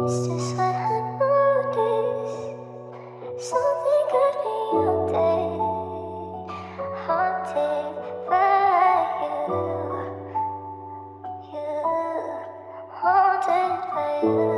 What I noticed. Something got me haunted by you. You, haunted by you,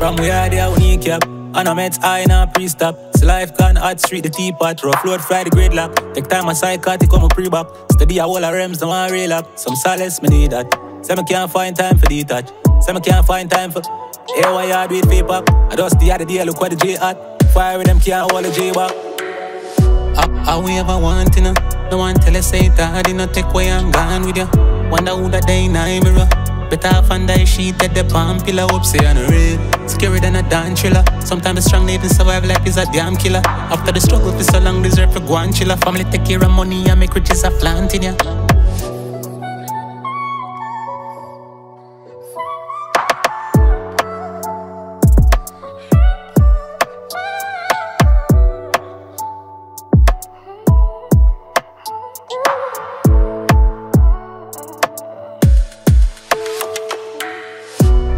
From we are there, we need cap. And I met I in a pre-stop. It's life gone hot street, the teapot. Rough road, fly the lap. Take time cut it come a pre-bop. Steady a wall of rims, don't want rail up. Some solace, me need that. Say me can't find time for detach. Say me can't find time for. Here why yard with paper. I just the other day, look what the J at. Fire with them can't hold the J back. How we ever want to know? No one tell us say that I not take away I'm gone with you. Wonder who that day in a mirror. Better off and die sheet the palm pillar up say on the real. Scary than a damn thriller. Sometimes the strong need to survive life is a damn killer. After the struggle for so long, deserve for and chiller. Family take care of money and make riches a planting ya.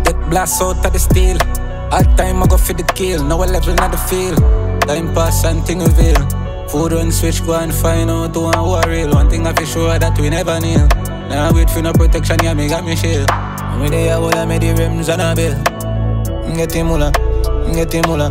Get blast out of the steel. All time I go for the kill. Now I level not the field. Time pass and thing reveal. Food run switch, go and find out who and who are real. One thing I for sure that we never kneel. Now wait for no protection, yeah, me got me shield. Me there, I will me the rims and a bill. Get him mula, get him mula.